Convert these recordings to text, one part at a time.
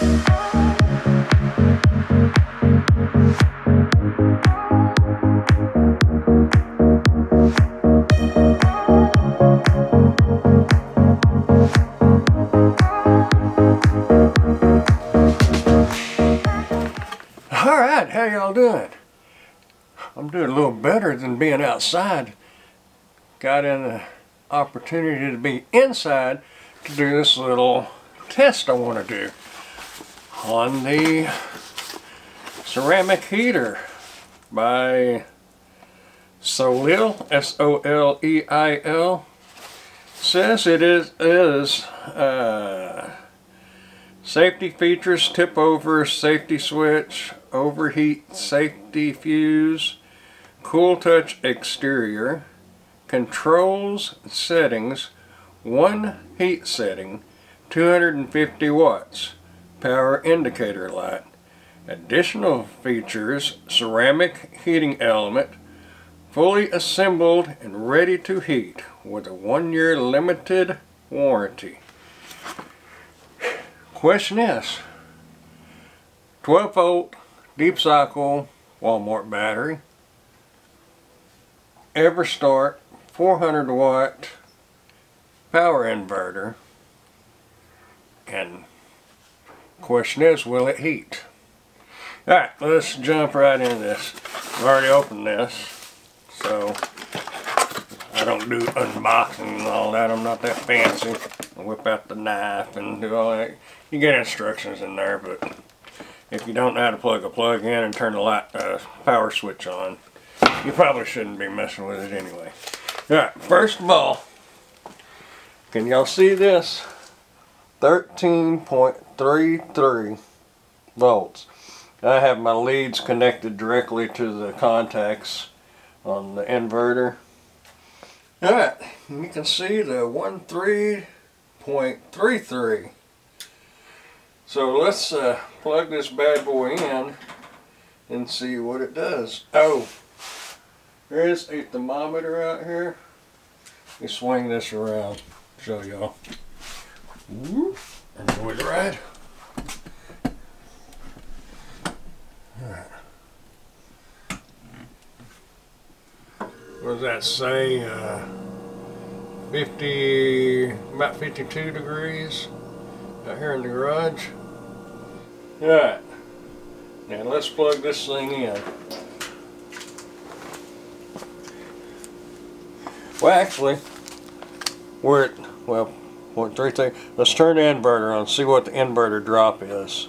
Alright, how y'all doing? I'm doing a little better than being outside. Got an uh, opportunity to be inside to do this little test I want to do on the ceramic heater by Soleil, S-O-L-E-I-L. Says it is, is uh, safety features, tip over, safety switch, overheat, safety fuse, cool touch exterior, controls settings, one heat setting, 250 watts, power indicator light. Additional features, ceramic heating element, fully assembled and ready to heat with a one year limited warranty. Question is, 12 volt deep cycle Walmart battery, Everstart 400 watt power inverter, and question is, will it heat? Alright, let's jump right into this. I've already opened this, so I don't do unboxing and all that. I'm not that fancy. I whip out the knife and do all that. You get instructions in there, but if you don't know how to plug a plug in and turn the light uh, power switch on, you probably shouldn't be messing with it anyway. Alright, first of all, can y'all see this? 13.33 volts. I have my leads connected directly to the contacts on the inverter. Alright, you can see the 13.33. So let's uh, plug this bad boy in and see what it does. Oh, there's a thermometer out here. Let me swing this around, show y'all. Enjoy the ride. What does that say? Uh, 50, about 52 degrees out here in the garage. Alright, now let's plug this thing in. Well, actually, we're at, well, point three three. Let's turn the inverter on, see what the inverter drop is.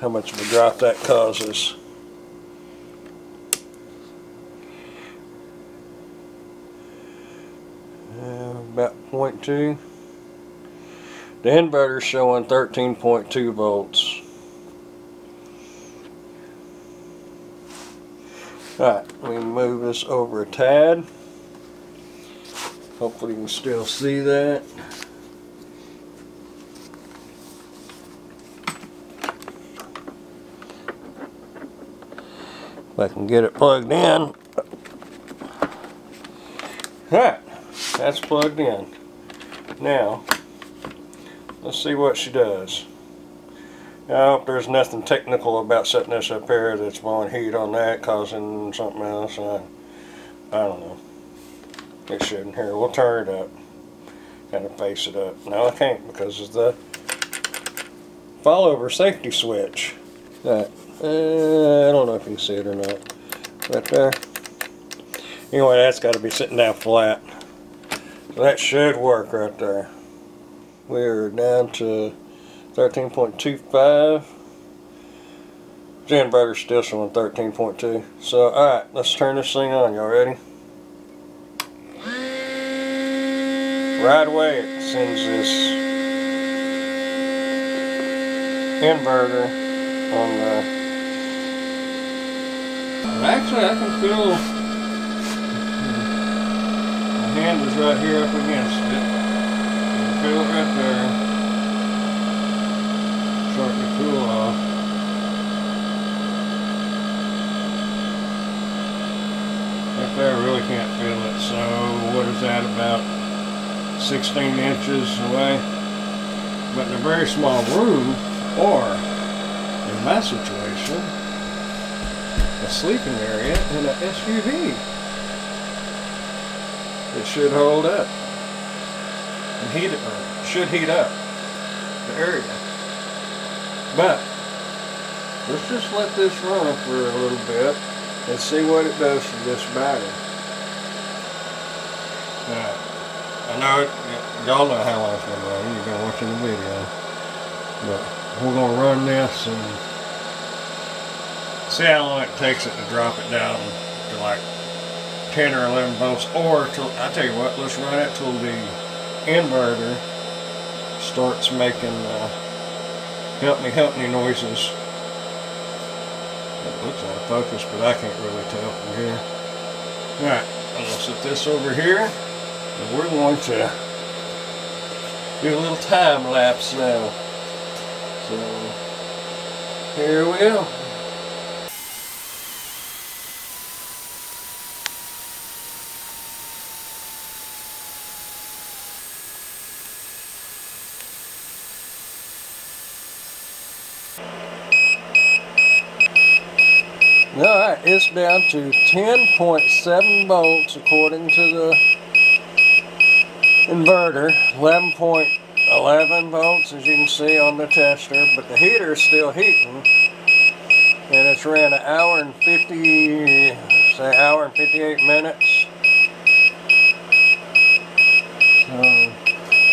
How much of a drop that causes. Uh, about 0.2. The inverter showing 13.2 volts. Alright, let me move this over a tad. Hopefully you can still see that. I can get it plugged in. Alright, that's plugged in. Now, let's see what she does. I hope there's nothing technical about setting this up here that's blowing heat on that causing something else. I, I don't know. It shouldn't. Here, we'll turn it up. Kind of face it up. No, I can't because of the follower safety switch. That uh, I don't know if you can see it or not. Right there. Anyway, that's got to be sitting down flat. So that should work right there. We're down to 13.25. The still showing 13.2. So, alright, let's turn this thing on. Y'all ready? Right away it sends this inverter on the... Actually, I can feel... My hand is right here up against it. Feel it right there. Starting to cool off. Right there, I really can't feel it. So, what is that about 16 inches away? But in a very small room, Or, in my situation, a sleeping area in an SUV. It should hold up. And heat it, or should heat up the area. But, let's just let this run for a little bit and see what it does to this battery. Now, I know y'all know how long it's gonna run. You've been watching the video. But we're gonna run this and see how long it takes it to drop it down to like 10 or 11 volts. Or, till, I tell you what, let's run it till the inverter starts making uh, help me help me noises. It looks out of focus, but I can't really tell from here. Alright, I'm going to set this over here, and we're going to do a little time lapse now. So, here we go. Alright, it's down to 10.7 volts according to the inverter. 11.11 volts as you can see on the tester, but the heater is still heating. And it's ran an hour and 50, say hour and 58 minutes. So,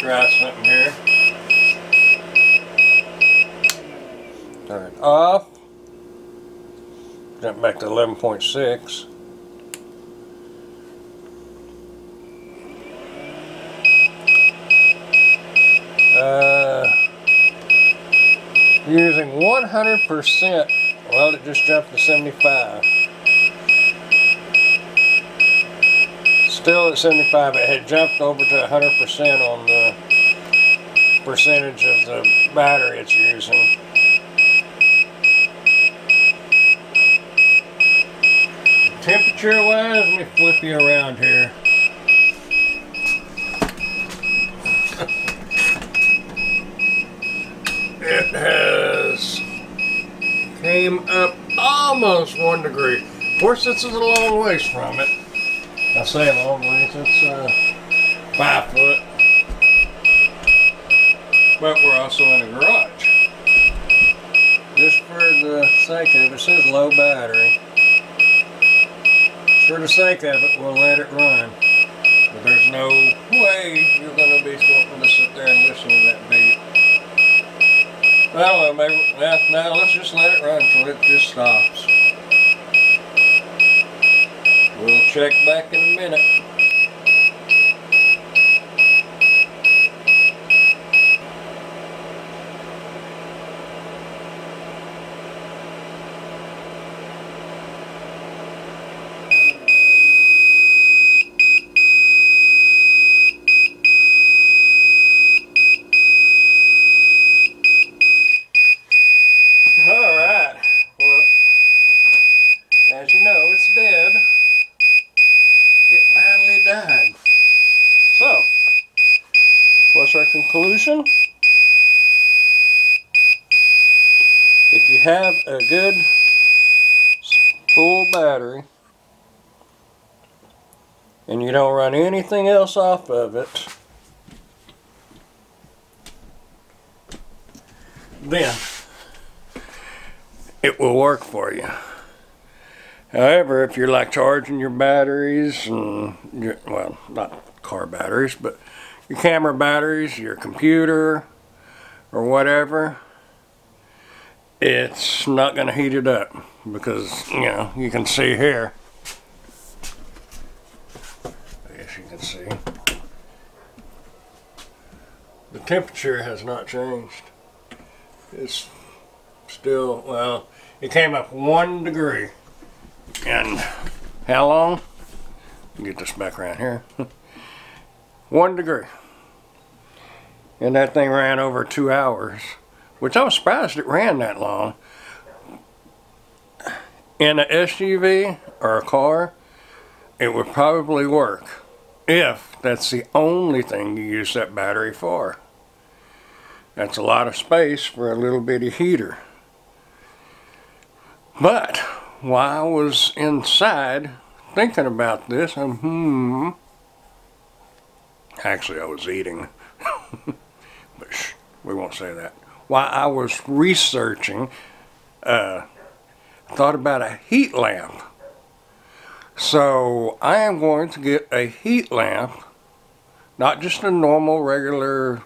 try something here. Turn off. Jump back to 11.6. Uh, using 100%, well it just jumped to 75. Still at 75, it had jumped over to 100% on the percentage of the battery it's using. Temperature was. let me flip you around here. it has came up almost one degree. Of course, this is a long ways from it. I say a long ways, it's uh, five foot. But we're also in a garage. Just for the sake of it, it says low battery. For the sake of it, we'll let it run. But there's no way you're going to be wanting to sit there and listen to that beat. Know, maybe, now let's just let it run until it just stops. We'll check back in a minute. Alright, well, as you know, it's dead. It finally died. So, what's our conclusion? If you have a good full battery and you don't run anything else off of it, then it will work for you. However, if you're like charging your batteries and well, not car batteries, but your camera batteries, your computer, or whatever, it's not going to heat it up because, you know, you can see here. I guess you can see. The temperature has not changed. It's still, well, it came up one degree. And how long? Get this back around here. one degree. And that thing ran over two hours, which I was surprised it ran that long. In an SUV or a car, it would probably work if that's the only thing you use that battery for. That's a lot of space for a little bitty heater. But while I was inside thinking about this, and hmm, actually I was eating, but shh, we won't say that. While I was researching, uh, thought about a heat lamp. So I am going to get a heat lamp, not just a normal regular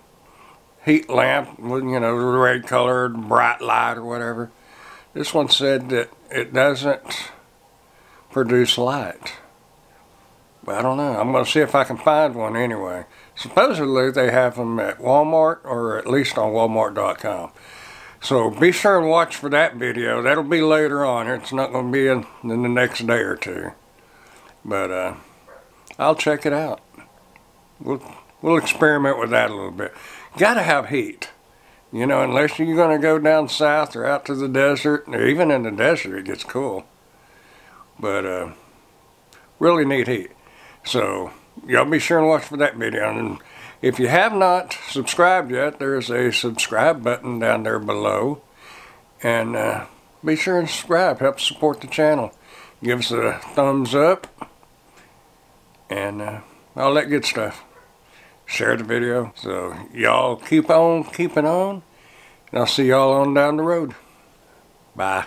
heat lamp with, you know, the red colored bright light or whatever. This one said that it doesn't produce light. I don't know. I'm going to see if I can find one anyway. Supposedly they have them at Walmart or at least on walmart.com. So be sure and watch for that video. That'll be later on. It's not going to be in, in the next day or two. But uh, I'll check it out. We'll, we'll experiment with that a little bit. Got to have heat. You know, unless you're going to go down south or out to the desert, or even in the desert, it gets cool. But uh, really need heat. So y'all be sure and watch for that video. And if you have not subscribed yet, there's a subscribe button down there below. And uh, be sure and subscribe. Help support the channel. Give us a thumbs up. And uh, all that good stuff share the video. So y'all keep on keeping on. And I'll see y'all on down the road. Bye.